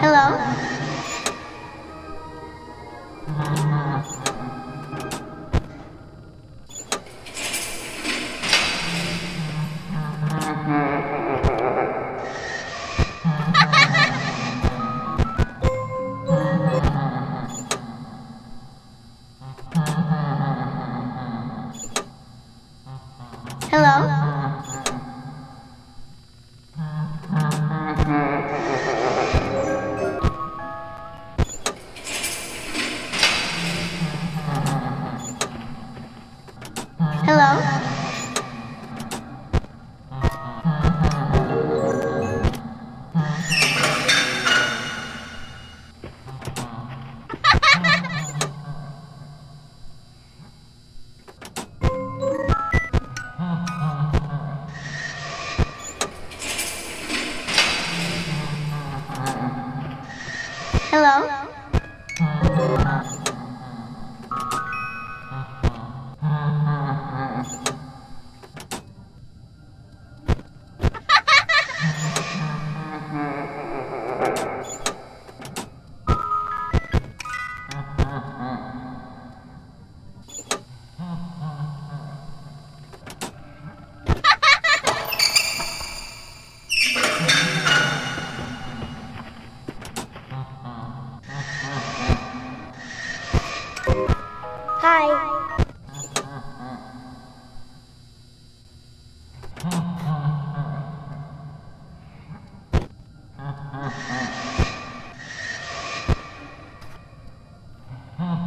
Hello? Hi.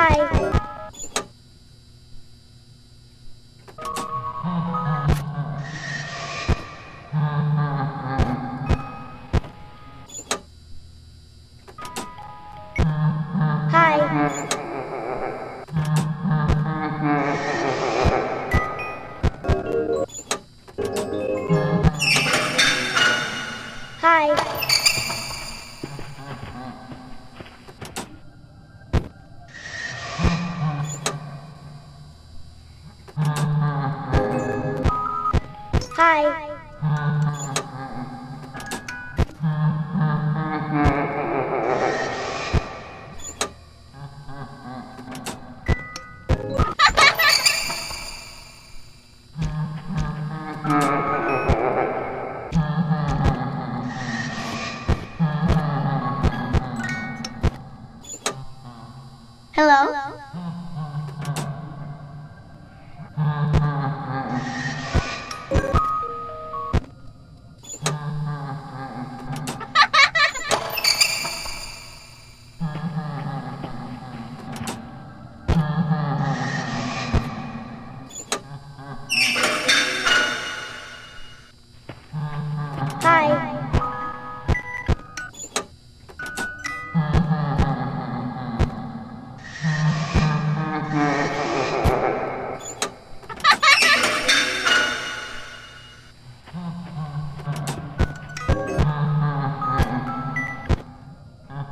Hi. Hi. Hello?